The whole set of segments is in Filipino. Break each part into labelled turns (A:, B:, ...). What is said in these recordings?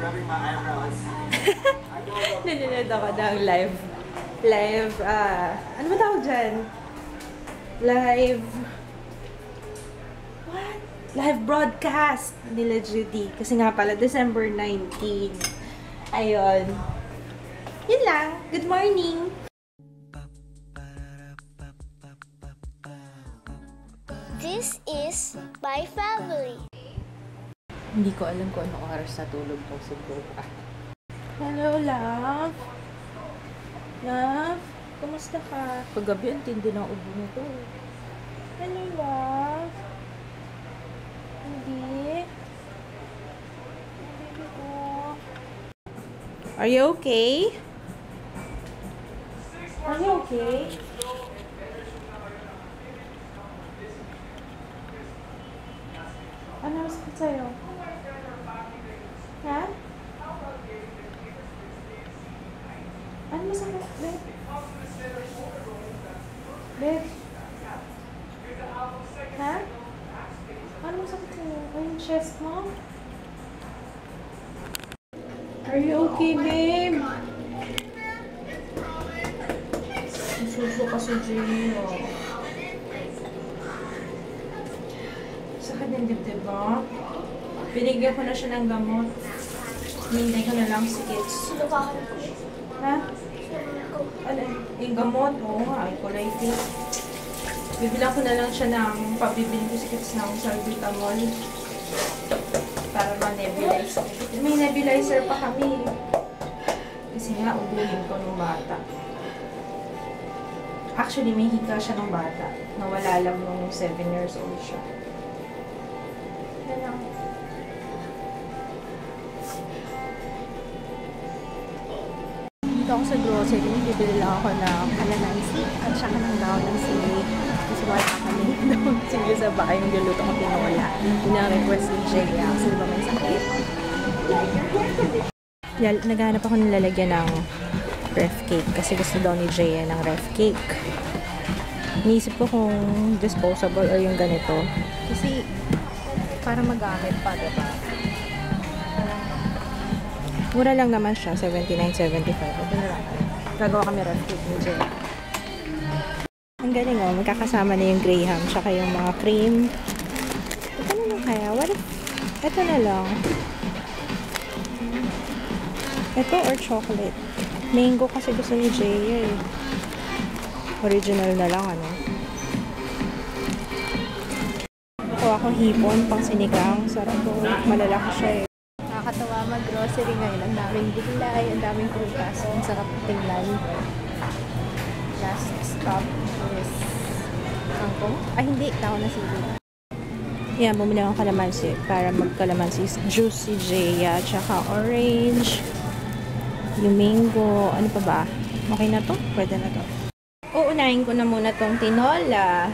A: rubbing my eyebrows.
B: Nanonood ako ng live. Live, ah, ano ba tawag dyan? Live, what? Live broadcast nila Judy. Kasi nga pala, December 19. Ayun. Yun lang. Good morning!
C: This is my family.
B: Hindi ko alam kung anong oras sa tulog ko si Boba. Hello, love. Love, kumusta ka? Kagabi, ang tindi ng ubo nito. Hello, love. Hindi. Baby ko. Are you okay? Are you okay? Ano masakit sa'yo? Ha? Ano masakit? Babe? Babe? Ha? Ano masakit sa'yo? Ay, yung chest mo? Are you okay, babe? Suso ka sa Gio. Sakit ng dibdib mo? Binigyan ko na siya ng gamot. Hinintay ko na lang si Kids.
C: Lukahan ko.
B: Ha? Ano? Yung gamot? Oo nga, pink. Bibilang ko na lang siya ng pabibili ko si Kids ng salbutamol. Para ma-nebulize. May nebulizer pa kami. Kasi nga, ubuhin ko nung bata. Actually, may hika siya nung bata. Nawala lang nung 7 years old siya. Yan lang. Ako sa grocery, bibili lang ako ng kalamansi at saka ng daon ng sili. Kasi wala kami daon sili sa bahay. Nagluluto ko tinola. Yun ang request ni Jaya kasi di ba may sakit. Lal- Naghanap ako ng lalagyan ng ref cake kasi gusto daw ni Jaya ng ref cake. Iniisip ko kung disposable or yung ganito. Kasi para magamit pa, diba? Mura lang naman siya, 79.75. Ito na lang. Gagawa kami ref cake ni. Ang galing oh, magkakasama na yung Graham tsaka yung mga cream. Ito na lang kaya. What if, ito na lang. Ito or chocolate? Mango kasi gusto ni Jay eh. Original na lang ano. Kuha ko hipon pang sinigang. Sarap po. Malalaki siya eh. Nakakatawa mag-grocery ngayon. Ang daming gulay, ang daming prutas. Ang sarap tingnan. Last stop is kangkong. Ay, hindi. Tao na sili. Yan, bumili ako kalamansi para magkalamansi. Juicy Jaya, tsaka orange. Yung mango. Ano pa ba? Okay na to? Pwede na to. Uunahin ko na muna tong tinola.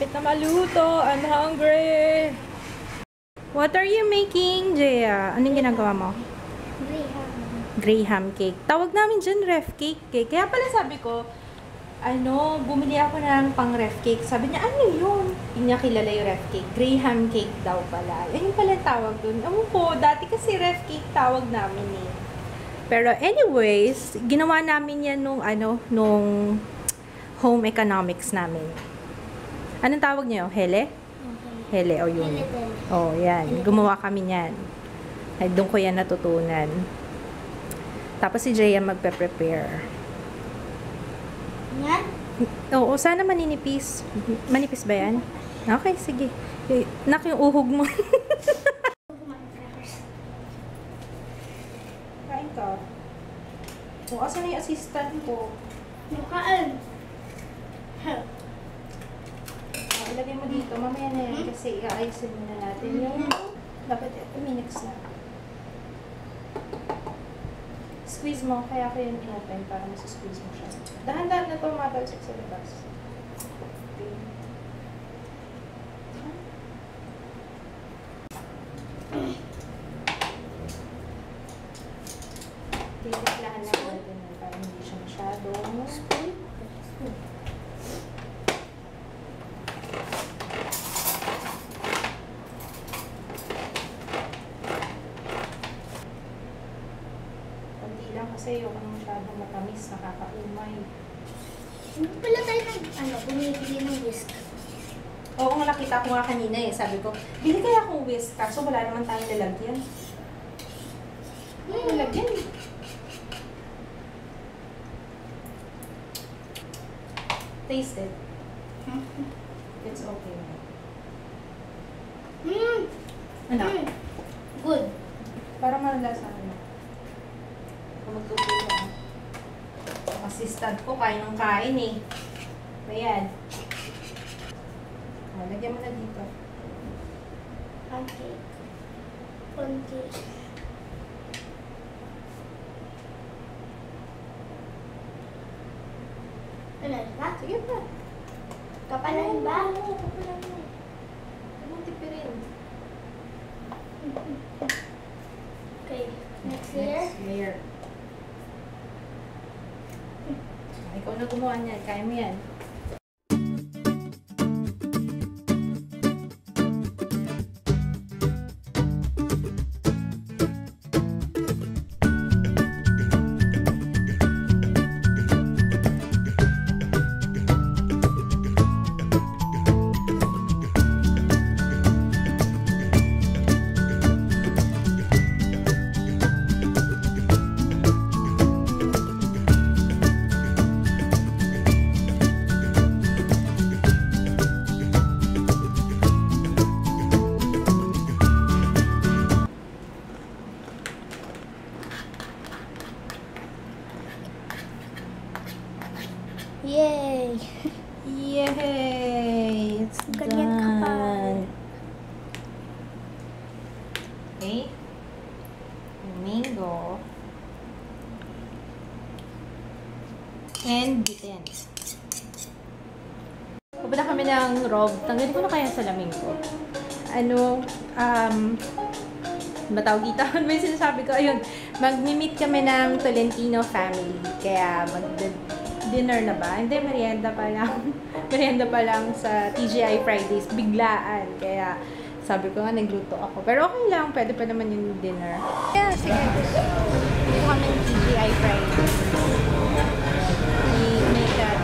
B: Malapit na maluto. I'm hungry. What are you making, Jaya? Anong ginagawa mo? Graham cake. Tawag namin dyan ref cake cake. Kaya pala sabi ko, ano, bumili ako ng pang ref cake. Sabi niya, ano yun? Hindi niya kilala yung ref cake. Graham cake daw pala. Yan yung pala tawag dun. Ewan ko, dati kasi ref cake tawag namin eh. Pero anyways, ginawa namin yan nung ano, nung home economics namin. Anong tawag niyo? Hele? Hele, o yun. Oh, yan. Gumawa kami niyan. Ay, doon ko yan natutunan. Tapos si Jaya magpe-prepare.
C: Yan?
B: Oo, sana maninipis. Manipis ba yan? Okay, sige. Eh, Nak, yung uhog mo. Kain ka. O, asan na yung assistant ko?
C: Lukaan.
B: O, Lagay mo dito. Mamaya na yan kasi iaayusin muna natin yung dapat minix na. Squeeze mo. Kaya ko yung inopen para masasqueeze mo siya. Dahan-dahan na ito matalsik sa labas. Titiklahan lang natin para hindi siya masyadong spoon. Kasi yung masyadong matamis, nakakaumay.
C: Hindi pala tayo nag, ano, bumibili ng whisk.
B: Oo nga, nakita ko nga kanina eh. Sabi ko, bili kaya akong whisk, kaso wala naman tayong lalagyan. Ano lalagyan? Taste it. It's okay.
C: Hmm.
B: Ano?
C: Hmm. Good.
B: Para malasa ano. Ako. Ang assistant ko, kain ng kain eh. Ayan. O, lagyan mo na dito.
C: Okay. Konti. Ano ba?
B: Sige pa.
C: Kapalan ba?
B: Kapalan mo. Huwag mong tipirin.
C: Okay. Next layer.
B: Next layer. Ah, Ikaw na And bitin. Pupunta kami ng Rob. Tanggalin ko na kaya sa salamin ko. Ano, um, matawag dito. Ano ba yung sinasabi ko? Ayun, mag-meet kami ng Tolentino family. Kaya mag-dinner na ba? Hindi, merienda pa lang. merienda pa lang sa TGI Fridays. Biglaan. Kaya sabi ko nga, nagluto ako. Pero okay lang, pwede pa naman yung dinner. Yeah, sige. Dito kami ng TGI Fridays.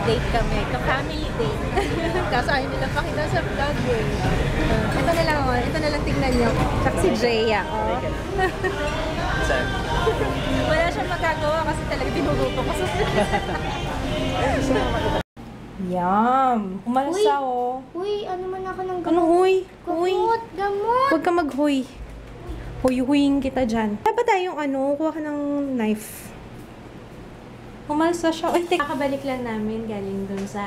B: Ka-date kami. Ka-family date. Kaso ayaw nilang pakita sa vlog eh. Uh, ito na lang, oh. ito na lang tingnan niyo. Tsaka si Jaya, oh. Wala siyang magagawa kasi talaga tinuruto ko Yum! Kumalasa, oh.
C: Uy, ano man ako ng
B: Ano, huy? Huy?
C: Gamot! Gamot!
B: Huwag ka mag-huy. Huy-huyin kita dyan. Dapat tayong ano, kuha ka ng knife. Umalsa siya. Uy, teka. Kakabalik lang namin galing dun sa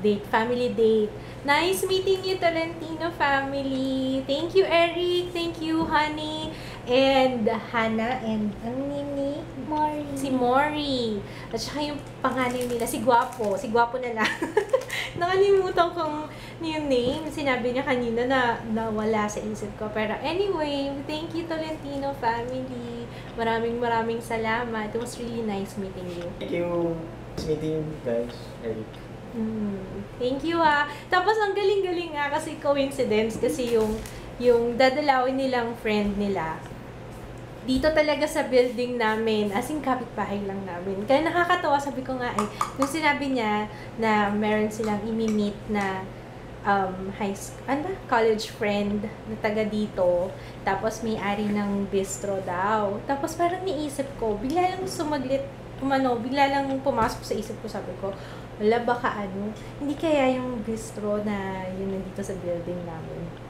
B: date, family date. Nice meeting you, Tolentino family. Thank you, Eric. Thank you, Honey. And Hannah. And ang name ni?
C: Mori.
B: Si Mori. At saka yung pangalan nila, si Guapo. Si Guapo na lang. Nakalimutan kong yung name. Sinabi niya kanina na nawala sa isip ko. Pero anyway, thank you Tolentino family. Maraming maraming salamat. It was really nice meeting you.
A: Thank you. Nice meeting you guys, Eric.
B: Mm, thank you ah. Tapos ang galing-galing nga kasi coincidence kasi yung yung dadalawin nilang friend nila dito talaga sa building namin, as in kapitbahay lang namin. Kaya nakakatawa, sabi ko nga eh, nung sinabi niya na meron silang imi-meet na um, high school, ano college friend na taga dito. Tapos may-ari ng bistro daw. Tapos parang niisip ko, bigla lang sumaglit, umano, bigla lang pumasok sa isip ko, sabi ko, wala baka ano, hindi kaya yung bistro na yun nandito sa building namin.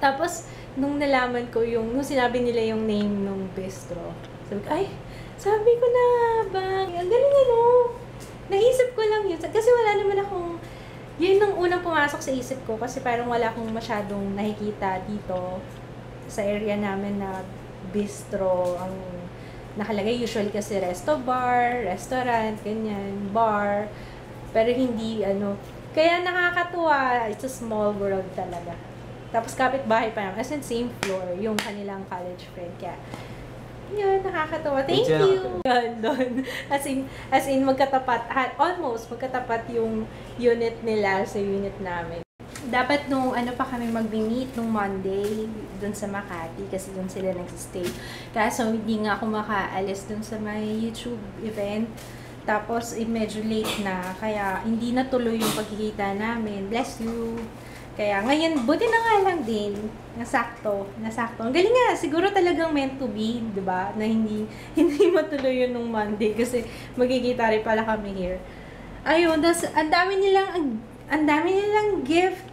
B: Tapos, nung nalaman ko yung, nung sinabi nila yung name ng bistro, sabi ko, ay, sabi ko na ba, ang galing ano, naisip ko lang yun. Kasi wala naman akong, yun ang unang pumasok sa isip ko kasi parang wala akong masyadong nakikita dito sa area namin na bistro ang nakalagay. Usually kasi resto bar, restaurant, ganyan, bar. Pero hindi, ano, kaya nakakatuwa. It's a small world talaga. Tapos kapit-bahay pa naman. As in, same floor, yung kanilang college friend. Kaya, yun, nakakatawa. Thank
A: Medyo
B: you! Yun, doon. As in, as in, magkatapat, almost magkatapat yung unit nila sa unit namin. dapat nung ano pa kami mag-meet nung Monday dun sa Makati kasi dun sila nagsistay. Kaso hindi nga ako makaalis dun sa may YouTube event. Tapos eh, medyo late na kaya hindi natuloy yung pagkikita namin. Bless you. Kaya ngayon, buti na nga lang din, nasakto, nasakto. Ang galing nga, siguro talagang meant to be, di ba? Na hindi, hindi matuloy yun nung Monday kasi magkikita rin pala kami here. Ayun, das, ang dami nilang, ang- dami nilang gift.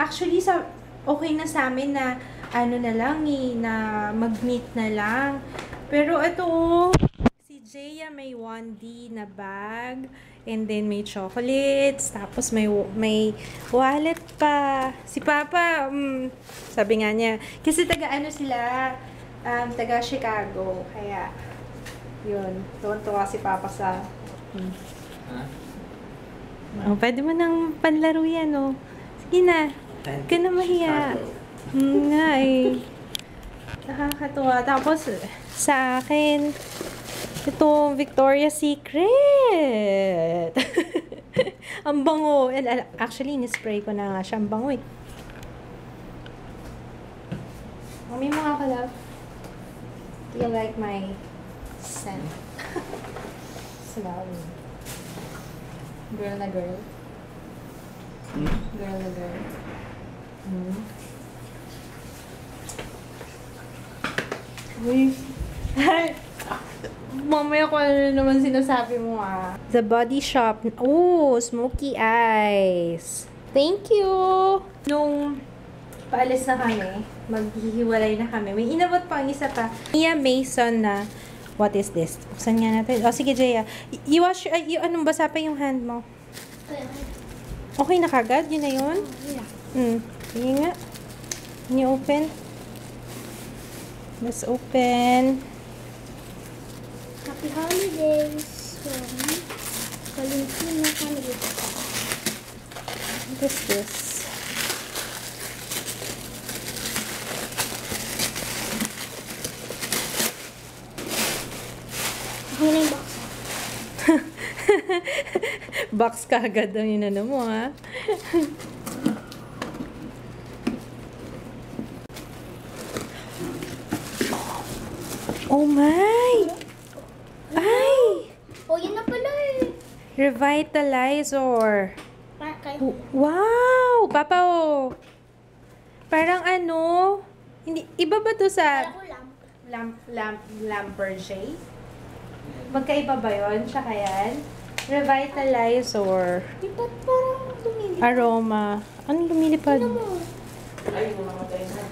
B: Actually, sa, okay na sa amin na, ano na lang eh, na mag-meet na lang. Pero ito, oh, Jaya may 1D na bag. And then may chocolates. Tapos may, may wallet pa. Si Papa, mm, sabi nga niya, kasi taga ano sila, um, taga Chicago. Kaya, yun, tuwan-tuwa si Papa sa, mm. Oh, pwede mo nang panlaro yan, oh. Sige na. Huwag ka na mahiya. Hmm, nga eh. Nakakatuwa. Tapos, sa akin, ito, Victoria's Secret. ang bango. And, uh, Actually, nispray ko na nga siya. Ang bango eh. Mami mga kalab. Do you like my scent? Smell me. Girl na girl. Girl na girl. Hmm. Uy. Mamaya ko ano naman sinasabi mo ah. The Body Shop. Oh, smoky eyes. Thank you! Nung paalis na kami, maghihiwalay na kami. May inabot pa ang isa pa. Mia Mason na What is this? Buksan nga natin. O, sige, Jaya. I-wash, ay, i- anong basa pa yung hand mo? Okay na kagad? Yun na yun?
C: yeah.
B: Hmm. Sige nga. Can you open? Let's open.
C: Happy holidays from Valentina family.
B: What is this?
C: Box.
B: Box kagad ang inano mo, ha? oh my! Ay!
C: Oh, yun na pala eh.
B: Revitalizer. Wow! Papa, oh. Parang ano? Hindi, iba ba to sa lamp, lamp, Lamberger? Magkaiba ba yun? Tsaka yan? Revitalizer.
C: Di ba't parang lumilip?
B: Aroma. Anong lumilipad?
C: Ano mo?
A: Ay, mamamatay na.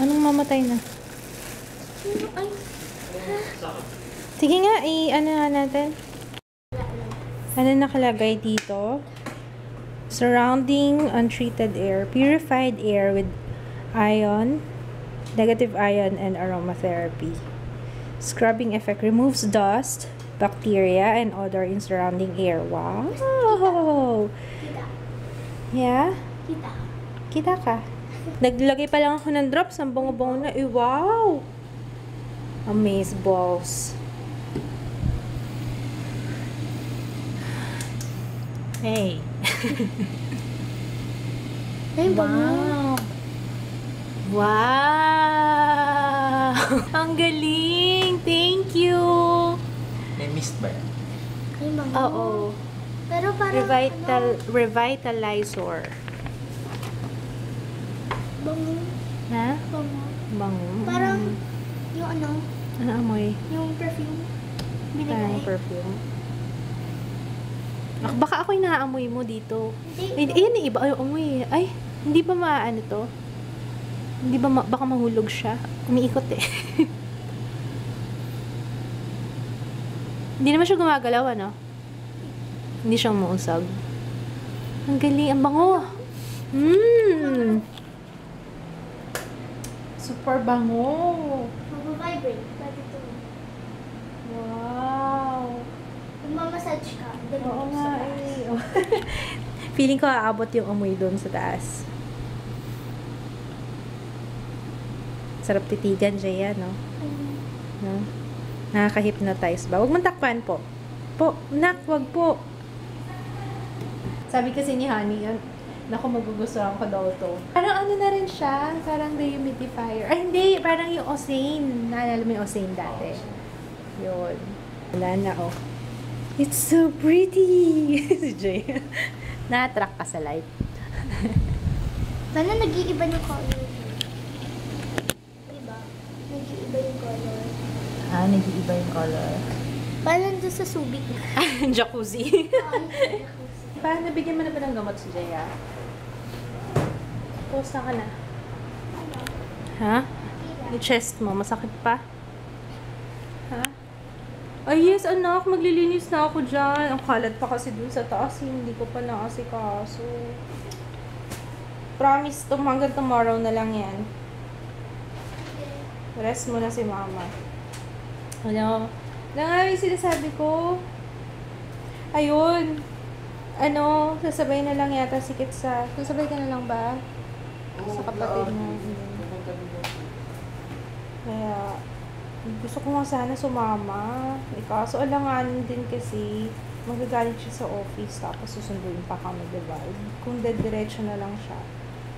B: Anong mamatay na?
C: Ano? Ay,
B: Sige nga, i-ano nga natin. Ano nakalagay dito? Surrounding untreated air. Purified air with ion, negative ion, and aromatherapy. Scrubbing effect removes dust, bacteria, and odor in surrounding air. Wow!
C: kita.
B: Yeah?
C: Kita.
B: Kita ka. Naglagay pa lang ako ng drops. Ang bango-bango na. Eh, wow! Amaze balls. Hey.
C: Ay, bango.
B: Wow! Ang galing! Thank you!
A: May mist ba yan?
C: Ay, bango.
B: Oo.
C: Pero parang
B: Revital,
C: ano,
B: revitalizer.
C: bango.
B: Ha?
C: Bango.
B: Bango.
C: Parang yung ano,
B: Ano amoy?
C: yung perfume.
B: Parang
C: Binigay.
B: perfume. Ak- baka ako'y naaamoy mo dito. Ay,
C: Hindi.
B: ayan, iba ay amoy. Ay, hindi ba maano to? Hindi ba ma- baka mahulog siya? Umiikot eh. hindi naman siya gumagalaw, ano? Hindi siya umuusag. Ang galing, ang bango. Mmm. Super bango.
C: Mag-vibrate.
B: Wow.
C: Kung mamassage ka, dali
B: Oo nga eh. Feeling ko aabot yung amoy doon sa taas. Sarap titigan, Jaya, no?
C: Mm.
B: no? Nakaka-hypnotize ba? Huwag mong takpan po. Po, nak, wag po. Sabi kasi ni Honey, naku, magugustuhan ko daw to. Parang ano na rin siya, parang dehumidifier. Ay, hindi, parang yung Osane. Naalala mo yung Osane dati? Yun. Wala na, oh. It's so pretty! si Jay. Na-attract ka sa light.
C: Parang nag-iiba yung color. Diba? Nag-iiba yung color.
B: Ah, nag-iiba yung color.
C: Parang doon sa Subic.
B: Jacuzzi.
C: Ay,
B: Parang nabigyan mo na ba ng gamot si Jay, ah? Post na ka na. Ha? Yung chest mo, masakit pa? Ha? Ay, yes, anak. Maglilinis na ako dyan. Ang kalat pa kasi dun sa taas. eh. Hindi ko pa naasikaso. Promise, tum hanggang tomorrow na lang yan. Rest mo na si mama. Ano? Na nga yung sinasabi ko. Ayun. Ano, sasabay na lang yata si Kitsa. Sasabay ka na lang ba? Sa kapatid mo. Kaya, gusto ko nga sana sumama. Eh, kaso alanganin din kasi magagalit siya sa office tapos susunduin pa kami, diba? Kung dediretso na lang siya,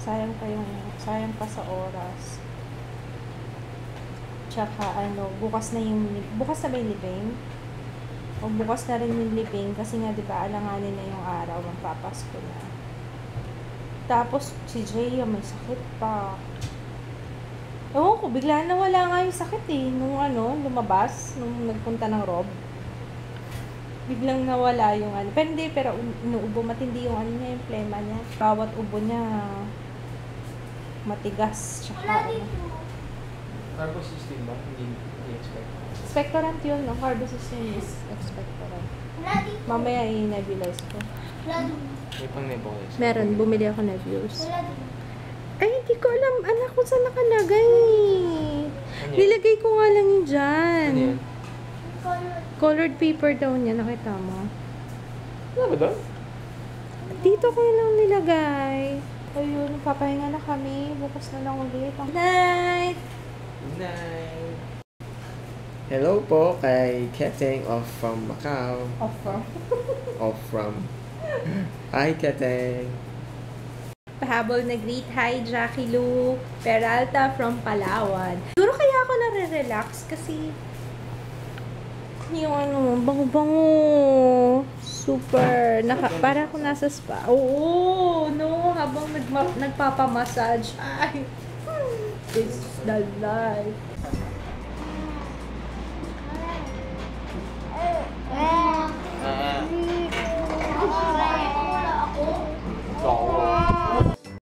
B: sayang pa yung, sayang pa sa oras. Tsaka ano, bukas na yung, bukas na ba yung libing? O bukas na rin yung libing kasi nga, di ba, alanganin na yung araw, magpapasko na. Tapos, si Jay, may sakit pa. Ewan ko, bigla na wala nga yung sakit eh. Nung ano, lumabas, nung nagpunta ng Rob. Biglang nawala yung ano. Pero hindi, pero um- inuubo, matindi yung ano niya, yung plema niya. Bawat ubo niya, matigas. Tsaka, ano.
A: Carbo system ba? Hindi i-expect.
B: Expectorant yun, no? Carbo system is expectorant.
C: Wala dito.
B: Mamaya i-nebulize ko.
C: Wala dito.
A: May pang nebulize.
B: Meron, bumili ako nebulous.
C: Wala dito.
B: Ay, hindi ko alam, anak, kung saan nakalagay.
A: Ano yun?
B: Nilagay ko nga lang yun dyan.
A: Ano
C: color.
B: Colored paper daw niya, nakita mo.
A: Ano ba doon?
B: Dito ko lang nilagay. Ayun, papahinga na kami. Bukas na lang ulit. Good night!
A: Good night.
D: Hello po kay Keteng of from Macau.
B: Offer.
D: Of from. Hi Keteng.
B: Pahabol na greet. Hi, Jackie Lou Peralta from Palawan. Siguro kaya ako nare-relax kasi yung ano, bango-bango. Super. Naka, para ako nasa spa. Oo, no. Habang nagma, nagpapamassage. Ay, this is the life.